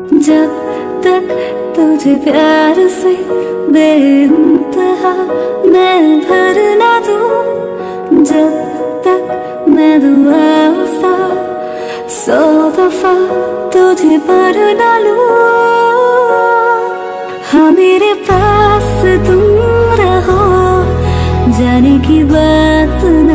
जब तक तुझे प्यार से बेइंतहा मैं भर ना दूँ, जब तक मैं दुआ सा सौ दफ़ा तुझे पर ना लूँ। हाँ मेरे पास तुम रहो, जाने की बात ना